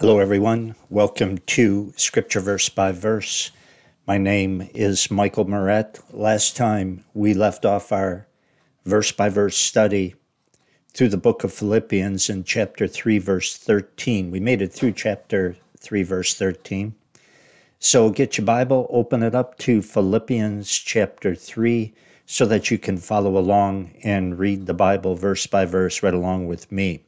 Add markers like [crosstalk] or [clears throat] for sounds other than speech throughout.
Hello, everyone. Welcome to Scripture Verse by Verse. My name is Michael Meurett. Last time we left off our verse by verse study through the book of Philippians in chapter 3, verse 13. We made it through chapter 3, verse 13. So get your Bible, open it up to Philippians chapter 3 so that you can follow along and read the Bible verse by verse right along with me.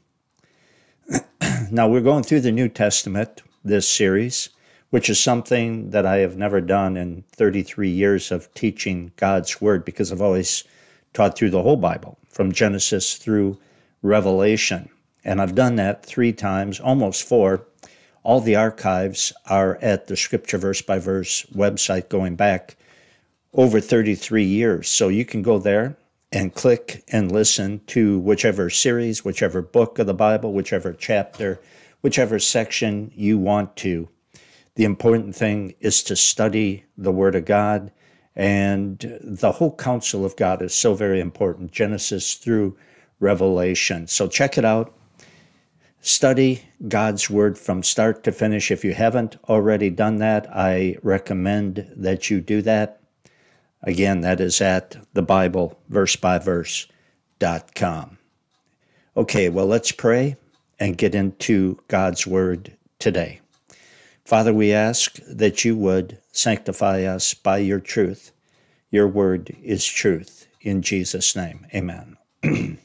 [clears throat] now, we're going through the New Testament this series, which is something that I have never done in 33 years of teaching God's Word because I've always taught through the whole Bible, from Genesis through Revelation. And I've done that three times, almost four. All the archives are at the Scripture Verse by Verse website going back over 33 years. So you can go there and click and listen to whichever series, whichever book of the Bible, whichever chapter, whichever section you want to. The important thing is to study the Word of God, and the whole counsel of God is so very important Genesis through Revelation. So check it out. Study God's Word from start to finish. If you haven't already done that, I recommend that you do that. Again, that is at the Bible verse by verse.com. Okay, well, let's pray and get into God's Word today. Father, we ask that you would sanctify us by your truth. Your word is truth. In Jesus' name, amen. [clears throat]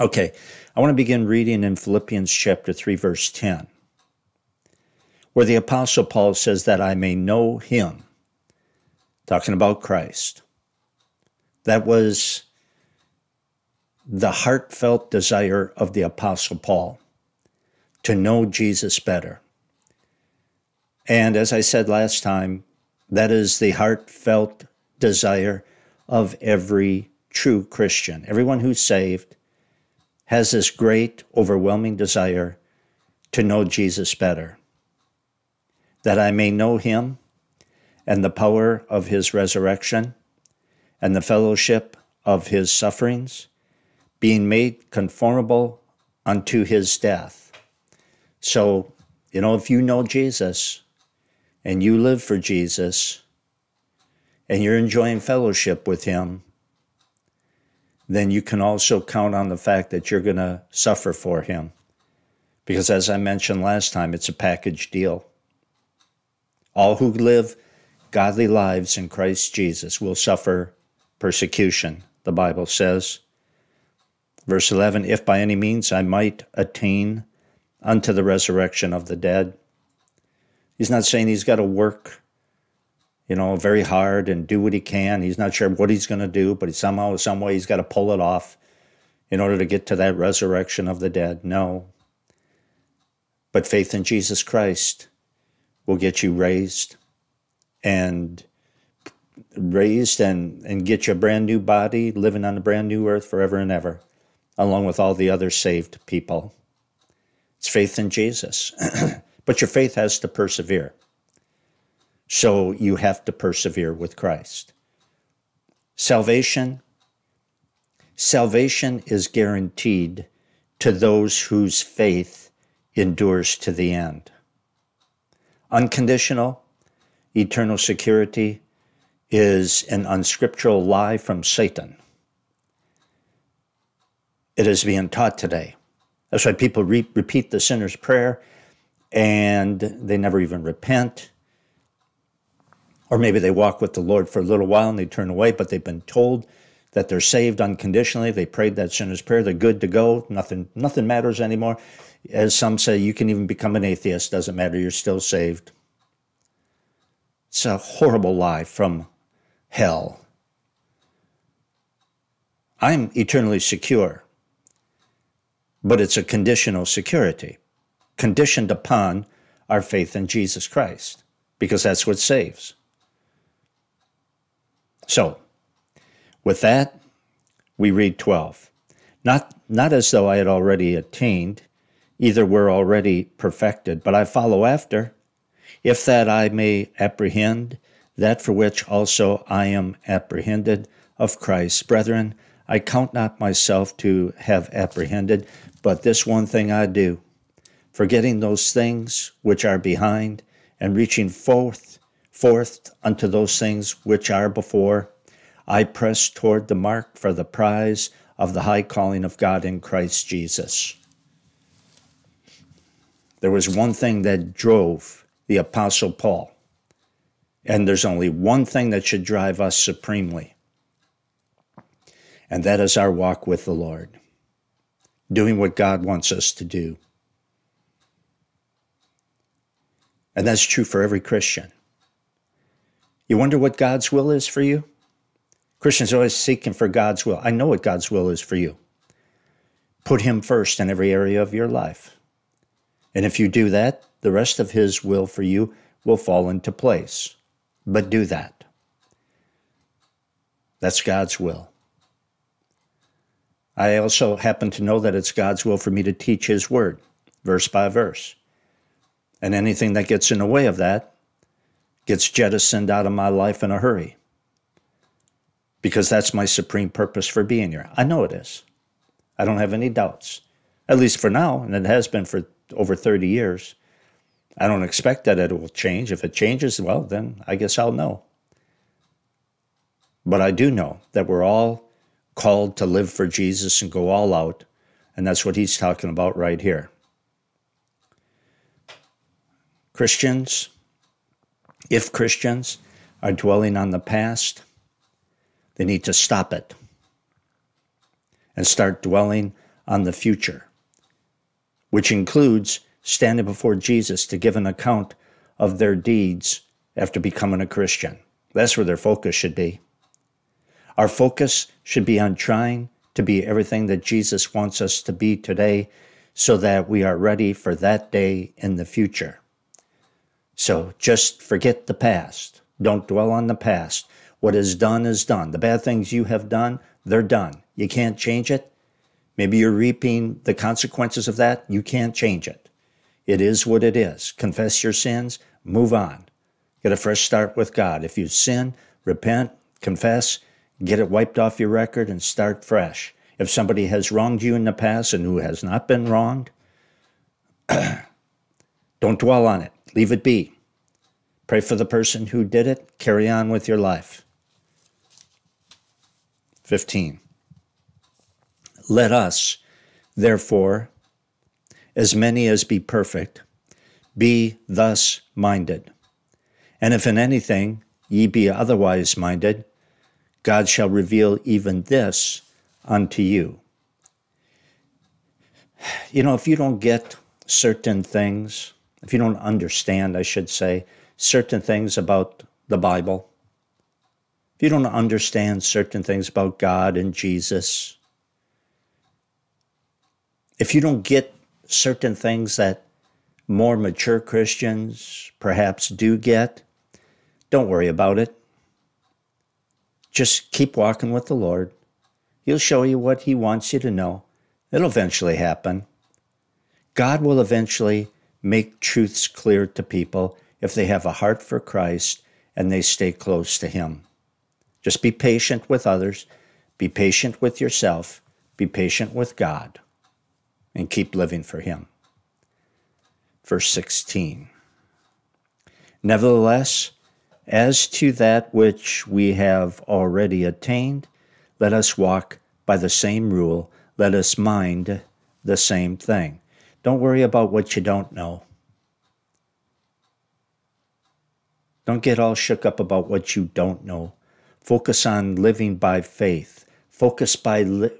okay, I want to begin reading in Philippians chapter 3, verse 10, where the Apostle Paul says that I may know him talking about Christ. That was the heartfelt desire of the Apostle Paul to know Jesus better. And as I said last time, that is the heartfelt desire of every true Christian. Everyone who's saved has this great, overwhelming desire to know Jesus better. That I may know him and the power of his resurrection and the fellowship of his sufferings, being made conformable unto his death. So, you know, if you know Jesus and you live for Jesus and you're enjoying fellowship with him, then you can also count on the fact that you're going to suffer for him. Because as I mentioned last time, it's a package deal. All who live godly lives in Christ Jesus will suffer persecution, the Bible says. Verse 11 If by any means I might attain unto the resurrection of the dead. He's not saying he's got to work, you know, very hard and do what he can. He's not sure what he's going to do, but somehow, some way, he's got to pull it off in order to get to that resurrection of the dead. No. But faith in Jesus Christ will get you raised and raised and, and get you a brand new body, living on a brand new earth forever and ever, along with all the other saved people. It's faith in Jesus. [clears throat] but your faith has to persevere. So you have to persevere with Christ. Salvation salvation is guaranteed to those whose faith endures to the end. Unconditional eternal security is an unscriptural lie from Satan. It is being taught today. That's why people re- repeat the sinner's prayer and they never even repent. Or maybe they walk with the Lord for a little while and they turn away, but they've been told that they're saved unconditionally. They prayed that sinner's prayer. They're good to go. Nothing, nothing matters anymore. As some say, you can even become an atheist. Doesn't matter. You're still saved. It's a horrible lie from hell. I'm eternally secure, but it's a conditional security, conditioned upon our faith in Jesus Christ, because that's what saves. So, with that, we read 12. Not, not as though I had already attained, either were already perfected, but I follow after if that I may apprehend that for which also I am apprehended of Christ. Brethren, I count not myself to have apprehended, but this one thing I do, forgetting those things which are behind, and reaching forth, forth unto those things which are before, I press toward the mark for the prize of the high calling of God in Christ Jesus. There was one thing that drove the Apostle Paul, and there's only one thing that should drive us supremely, and that is our walk with the Lord, doing what God wants us to do. And that's true for every Christian. You wonder what God's will is for you? Christians are always seeking for God's will. I know what God's will is for you. Put Him first in every area of your life. And if you do that, the rest of His will for you will fall into place. But do that. That's God's will. I also happen to know that it's God's will for me to teach His Word, verse by verse. And anything that gets in the way of that gets jettisoned out of my life in a hurry. Because that's my supreme purpose for being here. I know it is. I don't have any doubts, at least for now, and it has been for over 30 years. I don't expect that it will change. If it changes, well, then I guess I'll know. But I do know that we're all called to live for Jesus and go all out, and that's what he's talking about right here. Christians, if Christians are dwelling on the past, they need to stop it and start dwelling on the future, which includes standing before Jesus to give an account of their deeds after becoming a Christian. That's where their focus should be. Our focus should be on trying to be everything that Jesus wants us to be today so that we are ready for that day in the future. So just forget the past. Don't dwell on the past. What is done is done. The bad things you have done, they're done. You can't change it. Maybe you're reaping the consequences of that. You can't change it. It is what it is. Confess your sins, move on. Get a fresh start with God. If you sin, repent, confess, get it wiped off your record, and start fresh. If somebody has wronged you in the past and who has not been wronged, [clears throat] don't dwell on it. Leave it be. Pray for the person who did it. Carry on with your life. 15. Let us, therefore, as many as be perfect, be thus minded. And if in anything ye be otherwise minded, God shall reveal even this unto you. [sighs] You know, if you don't get certain things, if you don't understand, I should say, certain things about the Bible, if you don't understand certain things about God and Jesus, if you don't get certain things that more mature Christians perhaps do get, don't worry about it. Just keep walking with the Lord. He'll show you what He wants you to know. It'll eventually happen. God will eventually make truths clear to people if they have a heart for Christ and they stay close to Him. Just be patient with others, be patient with yourself, be patient with God, and keep living for Him. Verse 16 Nevertheless, as to that which we have already attained, let us walk by the same rule, let us mind the same thing. Don't worry about what you don't know. Don't get all shook up about what you don't know. Focus on living by faith. Focus by li-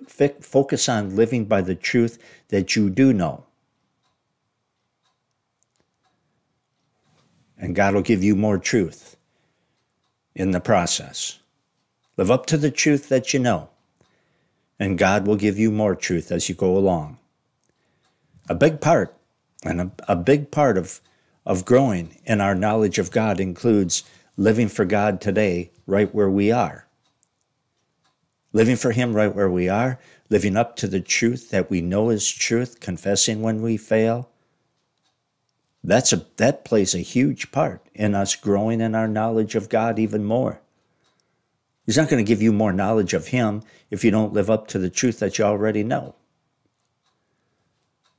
focus on living by the truth that you do know. And God will give you more truth in the process. Live up to the truth that you know, and God will give you more truth as you go along a big part, and a, a big part of, of growing in our knowledge of God includes living for God today, right where we are. Living for Him right where we are, living up to the truth that we know is truth, confessing when we fail. That's a, that plays a huge part in us growing in our knowledge of God even more. He's not going to give you more knowledge of Him if you don't live up to the truth that you already know.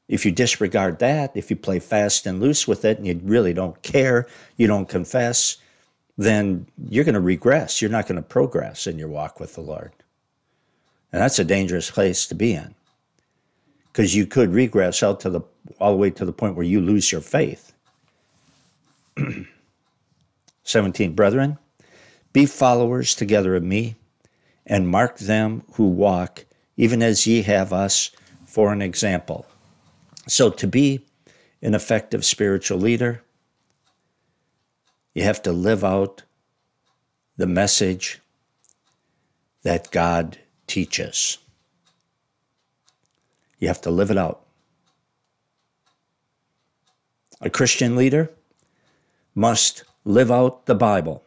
If you disregard that, if you play fast and loose with it and you really don't care, you don't confess, then you're going to regress. You're not going to progress in your walk with the Lord. And that's a dangerous place to be in because you could regress out to the all the way to the point where you lose your faith. [clears throat] 17 Brethren, be followers together of me, and mark them who walk, even as ye have us for an example. So, to be an effective spiritual leader, you have to live out the message that God teaches. You have to live it out. A Christian leader must live out the Bible.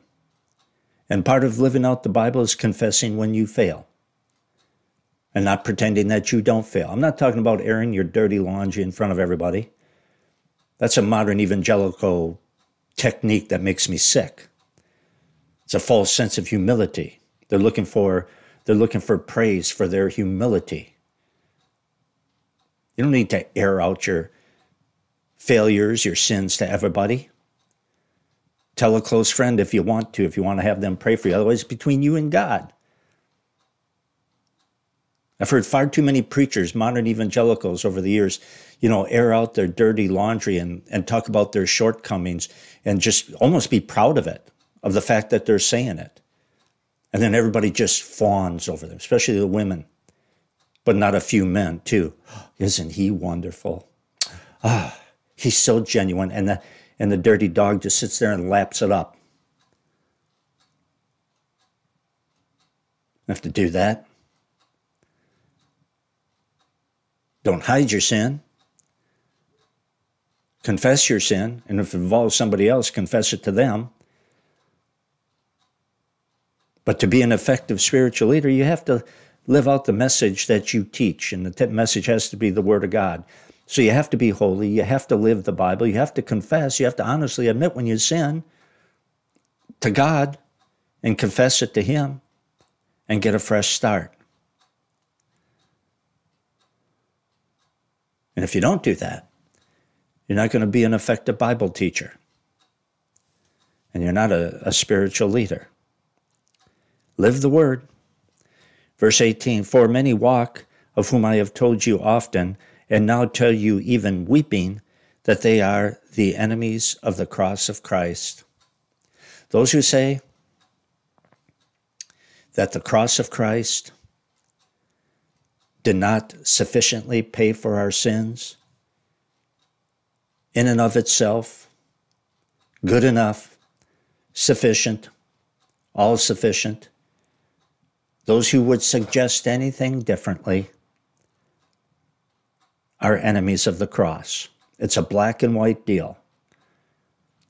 And part of living out the Bible is confessing when you fail and not pretending that you don't fail. I'm not talking about airing your dirty laundry in front of everybody. That's a modern evangelical technique that makes me sick. It's a false sense of humility. They're looking for they're looking for praise for their humility. You don't need to air out your failures, your sins to everybody. Tell a close friend if you want to, if you want to have them pray for you. Otherwise, between you and God. I've heard far too many preachers, modern evangelicals over the years, you know, air out their dirty laundry and, and talk about their shortcomings and just almost be proud of it, of the fact that they're saying it. And then everybody just fawns over them, especially the women, but not a few men, too. [gasps] Isn't he wonderful? Ah, he's so genuine. And the, and the dirty dog just sits there and laps it up. I have to do that. Don't hide your sin. Confess your sin. And if it involves somebody else, confess it to them. But to be an effective spiritual leader, you have to live out the message that you teach. And the message has to be the Word of God. So you have to be holy. You have to live the Bible. You have to confess. You have to honestly admit when you sin to God and confess it to Him and get a fresh start. And if you don't do that, you're not going to be an effective Bible teacher. And you're not a, a spiritual leader. Live the word. Verse 18 For many walk, of whom I have told you often, and now tell you even weeping, that they are the enemies of the cross of Christ. Those who say that the cross of Christ did not sufficiently pay for our sins in and of itself, good enough, sufficient, all sufficient. Those who would suggest anything differently are enemies of the cross. It's a black and white deal.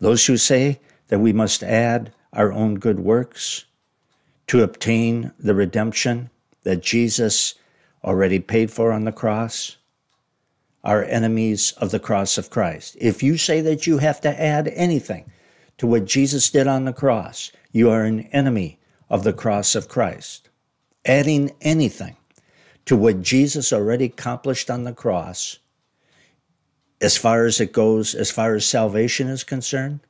Those who say that we must add our own good works to obtain the redemption that Jesus already paid for on the cross are enemies of the cross of Christ. If you say that you have to add anything to what Jesus did on the cross, you are an enemy of the cross of Christ. Adding anything to what Jesus already accomplished on the cross, as far as it goes, as far as salvation is concerned,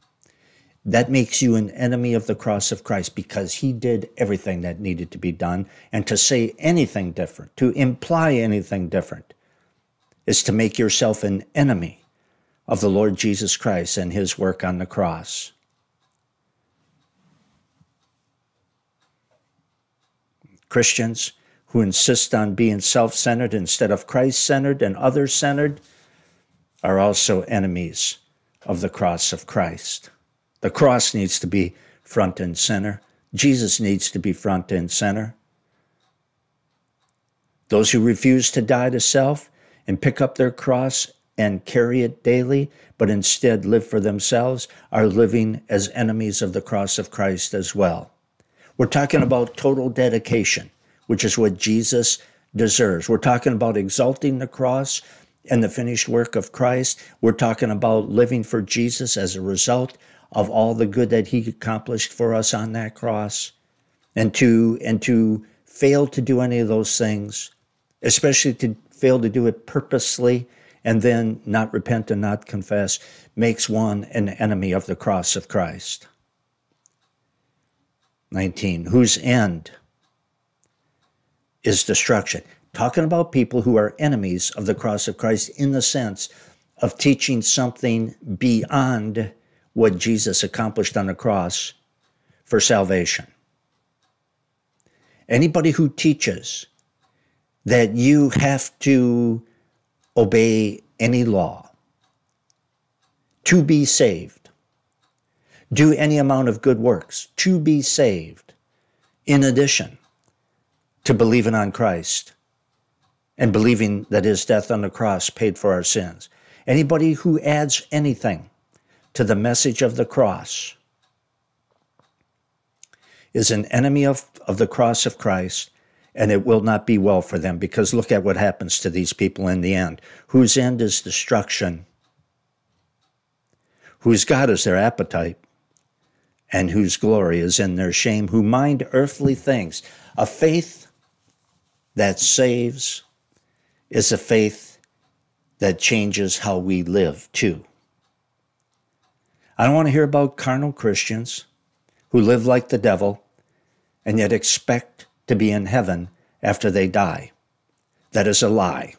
that makes you an enemy of the cross of Christ because he did everything that needed to be done. And to say anything different, to imply anything different, is to make yourself an enemy of the Lord Jesus Christ and his work on the cross. Christians who insist on being self centered instead of Christ centered and other centered are also enemies of the cross of Christ. The cross needs to be front and center. Jesus needs to be front and center. Those who refuse to die to self and pick up their cross and carry it daily, but instead live for themselves, are living as enemies of the cross of Christ as well. We're talking about total dedication, which is what Jesus deserves. We're talking about exalting the cross and the finished work of Christ. We're talking about living for Jesus as a result of all the good that he accomplished for us on that cross and to and to fail to do any of those things especially to fail to do it purposely and then not repent and not confess makes one an enemy of the cross of Christ. 19. Whose end is destruction. Talking about people who are enemies of the cross of Christ in the sense of teaching something beyond what Jesus accomplished on the cross for salvation. Anybody who teaches that you have to obey any law to be saved, do any amount of good works to be saved, in addition to believing on Christ and believing that his death on the cross paid for our sins. Anybody who adds anything to the message of the cross is an enemy of, of the cross of Christ, and it will not be well for them because look at what happens to these people in the end, whose end is destruction, whose God is their appetite, and whose glory is in their shame, who mind earthly things. A faith that saves is a faith that changes how we live too. I don't want to hear about carnal Christians who live like the devil and yet expect to be in heaven after they die. That is a lie.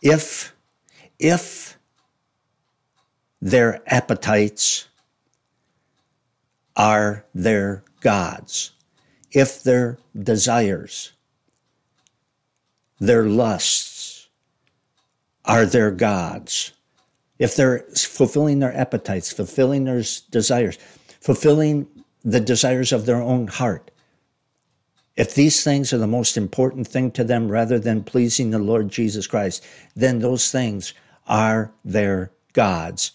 If, if their appetites are their gods, if their desires, their lusts are their gods, if they're fulfilling their appetites, fulfilling their desires, fulfilling the desires of their own heart, if these things are the most important thing to them rather than pleasing the Lord Jesus Christ, then those things are their gods.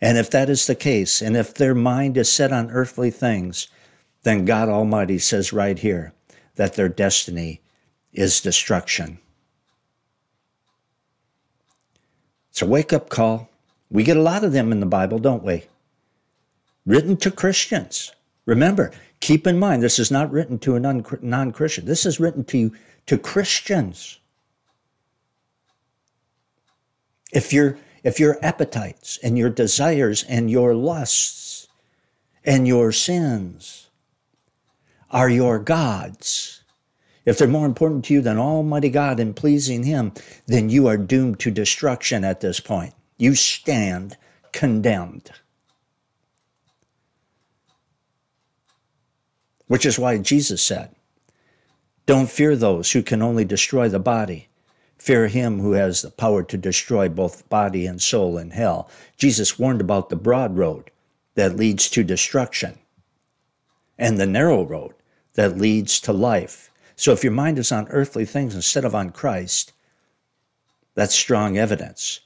And if that is the case, and if their mind is set on earthly things, then God Almighty says right here that their destiny is destruction. It's a wake up call. We get a lot of them in the Bible, don't we? Written to Christians. Remember, keep in mind, this is not written to a non Christian. This is written to, to Christians. If, you if your appetites and your desires and your lusts and your sins are your gods, if they're more important to you than Almighty God and pleasing Him, then you are doomed to destruction at this point. You stand condemned. Which is why Jesus said, Don't fear those who can only destroy the body. Fear him who has the power to destroy both body and soul in hell. Jesus warned about the broad road that leads to destruction and the narrow road that leads to life. So if your mind is on earthly things instead of on Christ, that's strong evidence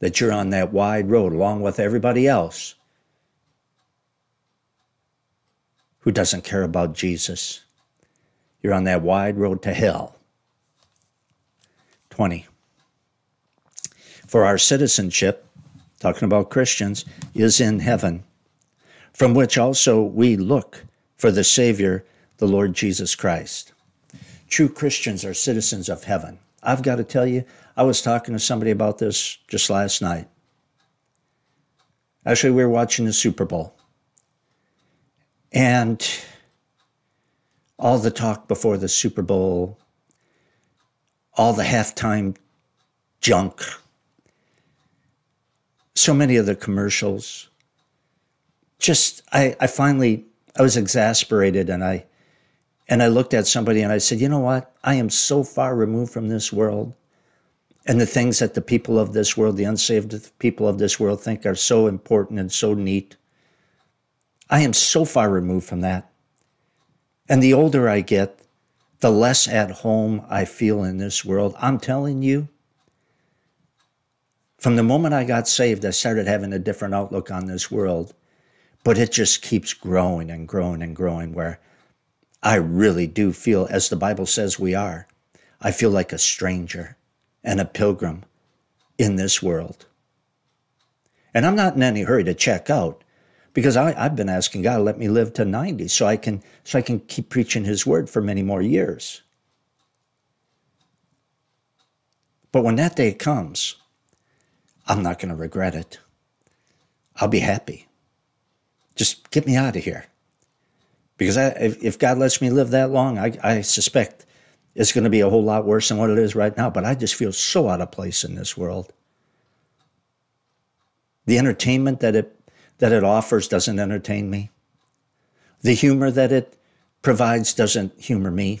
that you're on that wide road along with everybody else who doesn't care about Jesus. You're on that wide road to hell. 20. For our citizenship, talking about Christians, is in heaven, from which also we look for the Savior, the Lord Jesus Christ. True Christians are citizens of heaven. I've got to tell you, I was talking to somebody about this just last night. Actually, we were watching the Super Bowl. And all the talk before the Super Bowl, all the halftime junk, so many of the commercials. Just, I, I finally I was exasperated and I and I looked at somebody and I said, "You know what? I am so far removed from this world and the things that the people of this world, the unsaved people of this world think are so important and so neat. I am so far removed from that. And the older I get, the less at home I feel in this world. I'm telling you, from the moment I got saved, I started having a different outlook on this world but it just keeps growing and growing and growing where I really do feel, as the Bible says we are, I feel like a stranger and a pilgrim in this world. And I'm not in any hurry to check out because I, have been asking God to let me live to 90 so I can so I can keep preaching his word for many more years. But when that day comes, I'm not going to regret it. I'll be happy. Just get me out of here. Because I, if God lets me live that long, I, I suspect it's going to be a whole lot worse than what it is right now. But I just feel so out of place in this world. The entertainment that it that it offers doesn't entertain me. The humor that it provides doesn't humor me.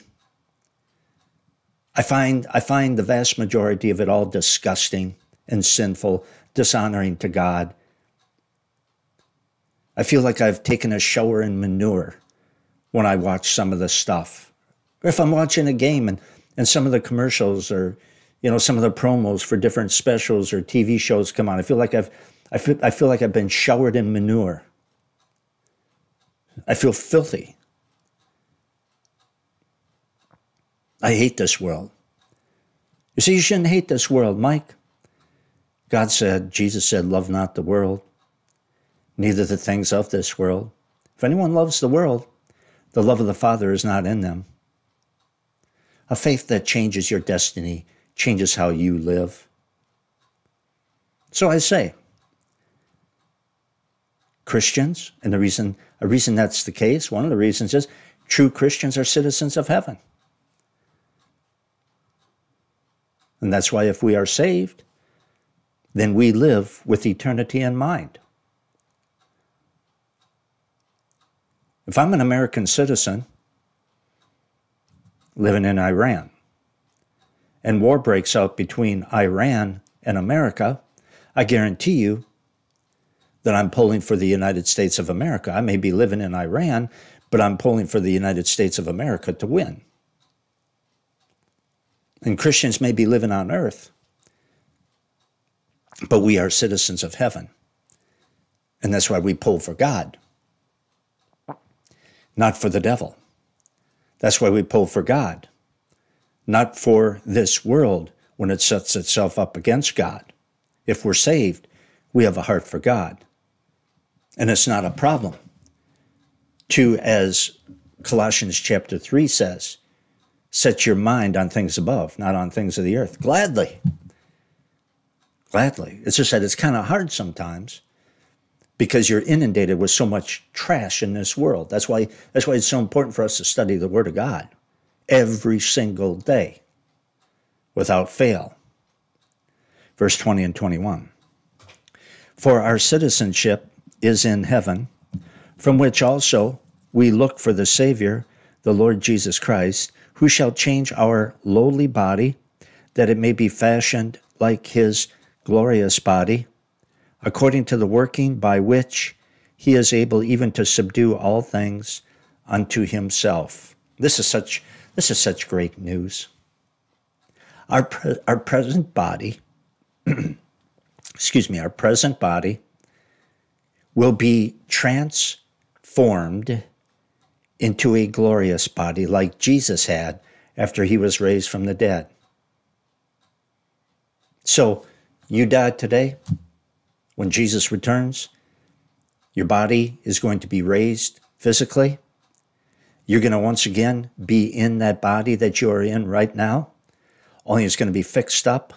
I find I find the vast majority of it all disgusting and sinful, dishonoring to God. I feel like I've taken a shower in manure when I watch some of the stuff. Or if I'm watching a game and, and some of the commercials or, you know, some of the promos for different specials or TV shows come on, I feel like I've I feel, I feel like I've been showered in manure. I feel filthy. I hate this world. You see, you shouldn't hate this world, Mike. God said, Jesus said, Love not the world, neither the things of this world. If anyone loves the world, the love of the Father is not in them. A faith that changes your destiny, changes how you live. So I say, Christians, and the reason a reason that's the case, one of the reasons is true Christians are citizens of heaven. And that's why if we are saved, then we live with eternity in mind. If I'm an American citizen living in Iran, and war breaks out between Iran and America, I guarantee you that I'm polling for the United States of America. I may be living in Iran, but I'm polling for the United States of America to win. And Christians may be living on earth, but we are citizens of heaven. And that's why we pull for God, not for the devil. That's why we pull for God, not for this world when it sets itself up against God. If we're saved, we have a heart for God. And it's not a problem to, as Colossians chapter 3 says, set your mind on things above, not on things of the earth. Gladly. Gladly. It's just that it's kind of hard sometimes because you're inundated with so much trash in this world. That's why that's why it's so important for us to study the Word of God every single day without fail. Verse 20 and 21. For our citizenship is in heaven, from which also we look for the Savior, the Lord Jesus Christ, who shall change our lowly body, that it may be fashioned like his glorious body, according to the working by which he is able even to subdue all things unto himself. This is such this is such great news. Our pre- our present body, [clears throat] excuse me, our present body will be transformed into a glorious body like Jesus had after he was raised from the dead. So, you died today. When Jesus returns, your body is going to be raised physically. You're going to once again be in that body that you are in right now. Only it's going to be fixed up.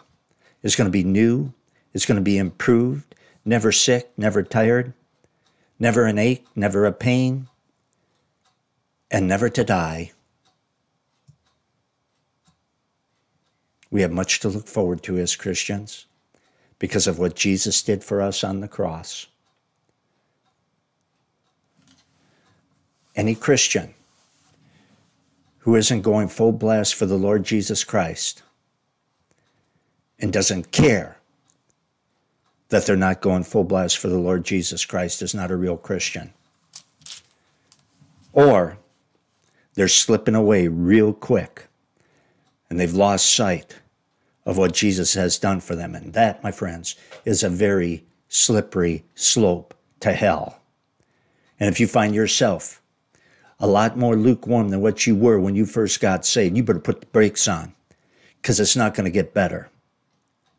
It's going to be new. It's going to be improved. Never sick, never tired, never an ache, never a pain, and never to die. We have much to look forward to as Christians because of what Jesus did for us on the cross. Any Christian who isn't going full blast for the Lord Jesus Christ and doesn't care that they're not going full blast for the Lord Jesus Christ is not a real Christian. Or they're slipping away real quick and they've lost sight of what Jesus has done for them. And that, my friends, is a very slippery slope to hell. And if you find yourself a lot more lukewarm than what you were when you first got saved, you better put the brakes on because it's not going to get better.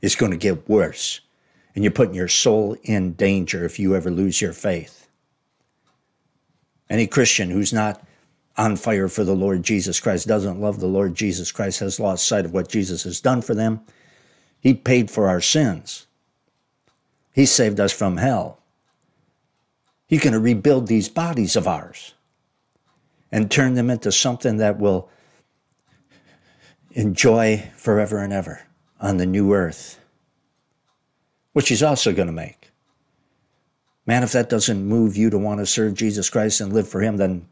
It's going to get worse and you're putting your soul in danger if you ever lose your faith. Any Christian who's not on fire for the Lord Jesus Christ, doesn't love the Lord Jesus Christ, has lost sight of what Jesus has done for them, He paid for our sins. He saved us from hell. He's going to rebuild these bodies of ours and turn them into something that will enjoy forever and ever on the new earth, which He's also going to make. Man, if that doesn't move you to want to serve Jesus Christ and live for Him, then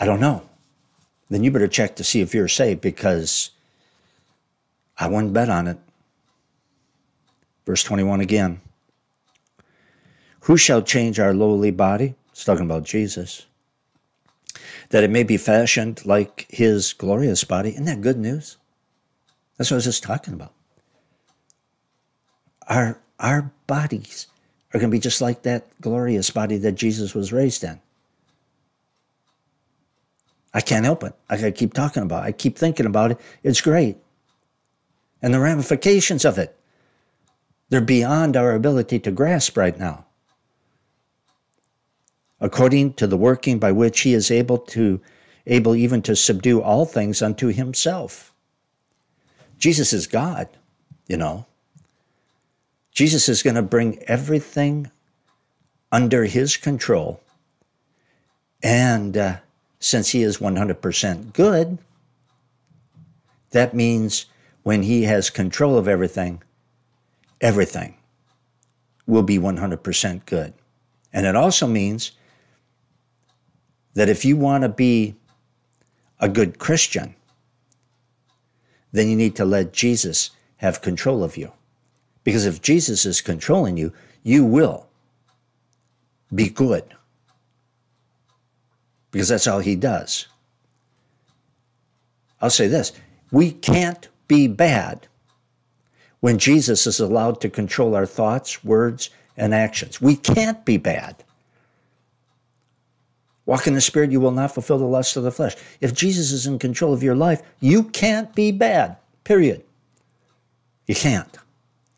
I don't know. Then you better check to see if you're saved because I wouldn't bet on it. Verse 21 again. Who shall change our lowly body? It's talking about Jesus. That it may be fashioned like his glorious body. Isn't that good news? That's what I was just talking about. Our, our bodies are going to be just like that glorious body that Jesus was raised in. I can't help it. I got to keep talking about it. I keep thinking about it. It's great. And the ramifications of it, they're beyond our ability to grasp right now according to the working by which he is able to able even to subdue all things unto himself. Jesus is God, you know. Jesus is going to bring everything under his control. And uh, since he is 100% good, that means when he has control of everything, everything will be 100% good. And it also means that if you want to be a good Christian, then you need to let Jesus have control of you. Because if Jesus is controlling you, you will be good. Because that's all he does. I'll say this we can't be bad when Jesus is allowed to control our thoughts, words, and actions. We can't be bad. Walk in the Spirit, you will not fulfill the lust of the flesh. If Jesus is in control of your life, you can't be bad, period. You can't.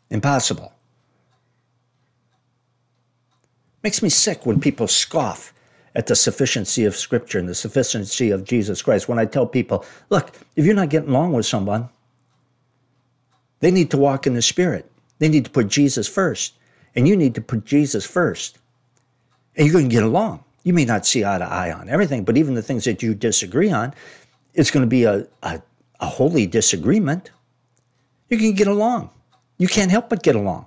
Impossible. Makes me sick when people scoff at the sufficiency of Scripture and the sufficiency of Jesus Christ. When I tell people, look, if you're not getting along with someone, they need to walk in the Spirit. They need to put Jesus first. And you need to put Jesus first. And you're going to get along. You may not see eye to eye on everything, but even the things that you disagree on, it's going to be a, a, a holy disagreement. You can get along. You can't help but get along.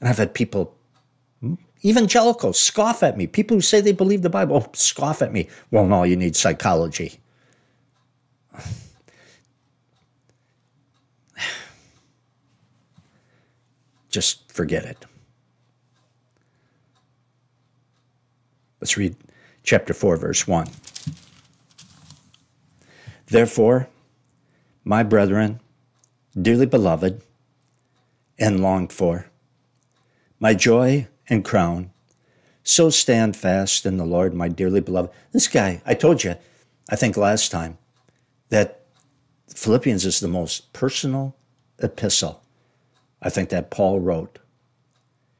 And I've had people, evangelicals, scoff at me. People who say they believe the Bible oh, scoff at me. Well, no, you need psychology. [sighs] Just forget it. Let's read chapter 4, verse 1. Therefore, my brethren, dearly beloved and longed for, my joy and crown, so stand fast in the Lord, my dearly beloved. This guy, I told you, I think last time, that Philippians is the most personal epistle I think that Paul wrote.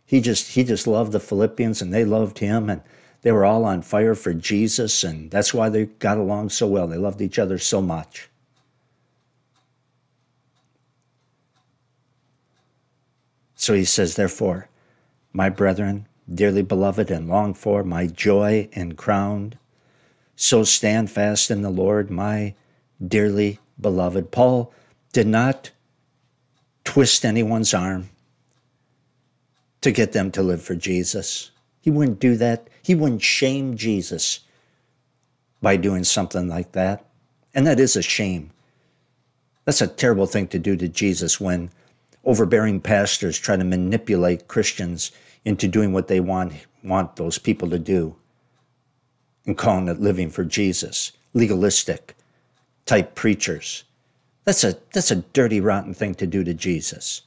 He just he just loved the Philippians and they loved him and they were all on fire for Jesus, and that's why they got along so well. They loved each other so much. So he says, Therefore, my brethren, dearly beloved and longed for, my joy and crowned, so stand fast in the Lord, my dearly beloved. Paul did not twist anyone's arm to get them to live for Jesus. He wouldn't do that. He wouldn't shame Jesus by doing something like that. And that is a shame. That's a terrible thing to do to Jesus when overbearing pastors try to manipulate Christians into doing what they want, want those people to do and calling it living for Jesus, legalistic type preachers. That's a, that's a dirty, rotten thing to do to Jesus.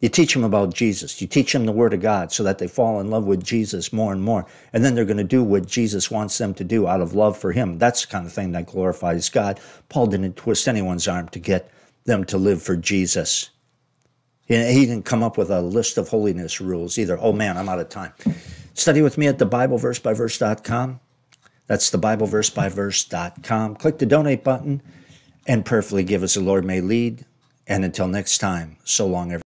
You teach them about Jesus. You teach them the Word of God so that they fall in love with Jesus more and more. And then they're going to do what Jesus wants them to do out of love for Him. That's the kind of thing that glorifies God. Paul didn't twist anyone's arm to get them to live for Jesus. He didn't come up with a list of holiness rules either. Oh man, I'm out of time. Study with me at the BibleVerseByVerse.com. That's the BibleVerseByVerse.com. Click the donate button and prayerfully give us the Lord may lead And until next time, so long, everyone.